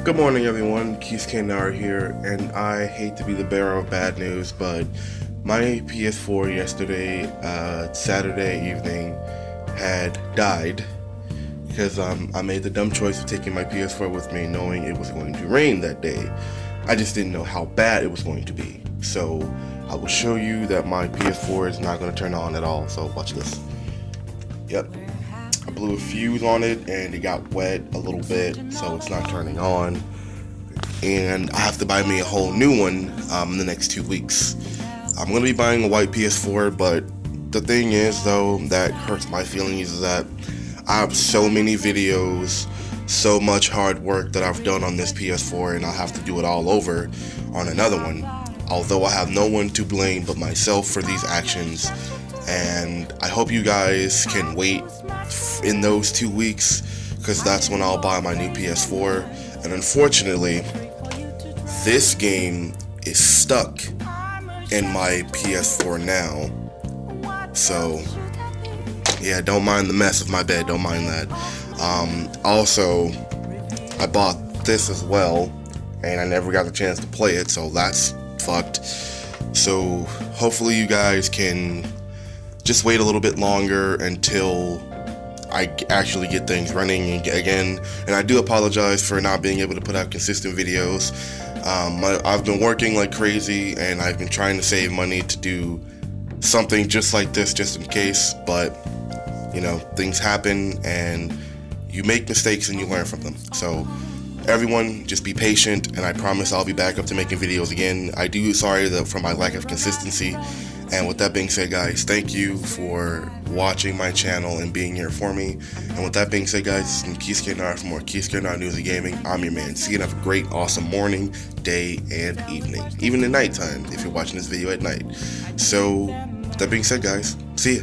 Good morning, everyone. Kisuke Nara here, and I hate to be the bearer of bad news, but my PS4 yesterday, uh, Saturday evening, had died because um, I made the dumb choice of taking my PS4 with me, knowing it was going to rain that day. I just didn't know how bad it was going to be. So I will show you that my PS4 is not going to turn on at all. So watch this. Yep, I blew a fuse on it and it got wet a little bit, so it's not turning on. And I have to buy me a whole new one um, in the next two weeks. I'm gonna be buying a white PS4, but the thing is, though, that hurts my feelings is that I have so many videos, so much hard work that I've done on this PS4, and I'll have to do it all over on another one. Although I have no one to blame but myself for these actions, and I hope you guys can wait in those two weeks because that's when I'll buy my new PS4. And unfortunately, this game is stuck in my PS4 now. So, yeah, don't mind the mess of my bed, don't mind that. Um, also, I bought this as well, and I never got the chance to play it, so that's fucked. So, hopefully, you guys can just wait a little bit longer until I actually get things running again. And I do apologize for not being able to put out consistent videos. Um, I, I've been working like crazy and I've been trying to save money to do something just like this just in case. But, you know, things happen and you make mistakes and you learn from them. So, everyone just be patient and i promise i'll be back up to making videos again i do sorry for my lack of consistency and with that being said, guys, thank you for watching my channel and being here for me. And with that being said, guys, this is Kisuke Nara for more Kisuke Nara News and Gaming. I'm your man. See you have a great, awesome morning, day, and evening. Even at nighttime if you're watching this video at night. So, that being said, guys, see ya.